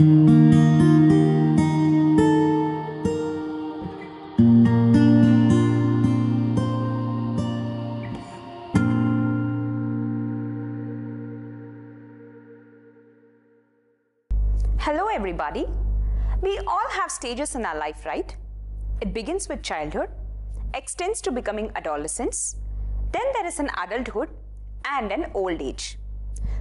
Hello, everybody. We all have stages in our life, right? It begins with childhood, extends to becoming adolescence, then there is an adulthood and an old age.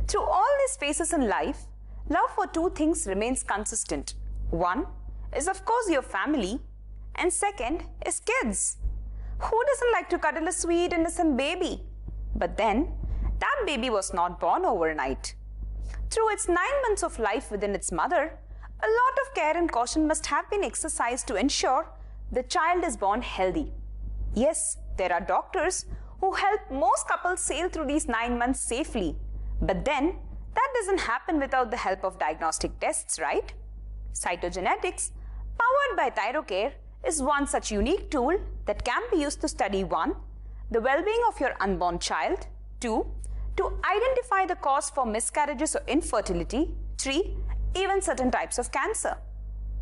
Through all these phases in life, love for two things remains consistent. One is, of course, your family, and second is kids. Who doesn't like to cuddle a sweet, innocent baby? But then, that baby was not born overnight. Through its nine months of life within its mother, a lot of care and caution must have been exercised to ensure the child is born healthy. Yes, there are doctors who help most couples sail through these nine months safely. But then, that doesn't happen without the help of diagnostic tests, right? Cytogenetics, powered by ThyroCare, is one such unique tool that can be used to study 1. The well being of your unborn child, 2 to identify the cause for miscarriages or infertility. 3. Even certain types of cancer.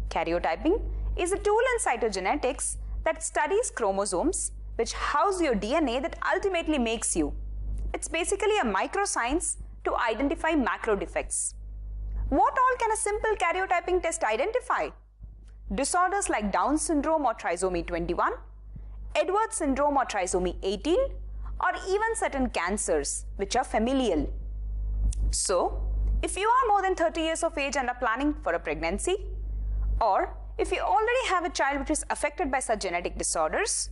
Karyotyping is a tool in cytogenetics that studies chromosomes which house your DNA that ultimately makes you. It's basically a microscience to identify macro defects. What all can a simple karyotyping test identify? Disorders like Down syndrome or trisomy 21, Edwards syndrome or trisomy 18, or even certain cancers which are familial. So, if you are more than 30 years of age and are planning for a pregnancy, or if you already have a child which is affected by such genetic disorders,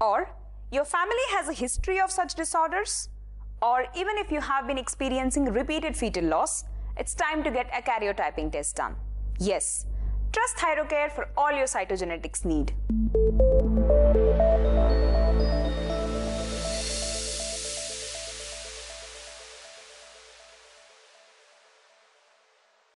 or your family has a history of such disorders, or even if you have been experiencing repeated fetal loss, it's time to get a karyotyping test done. Yes, trust ThyroCare for all your cytogenetics need.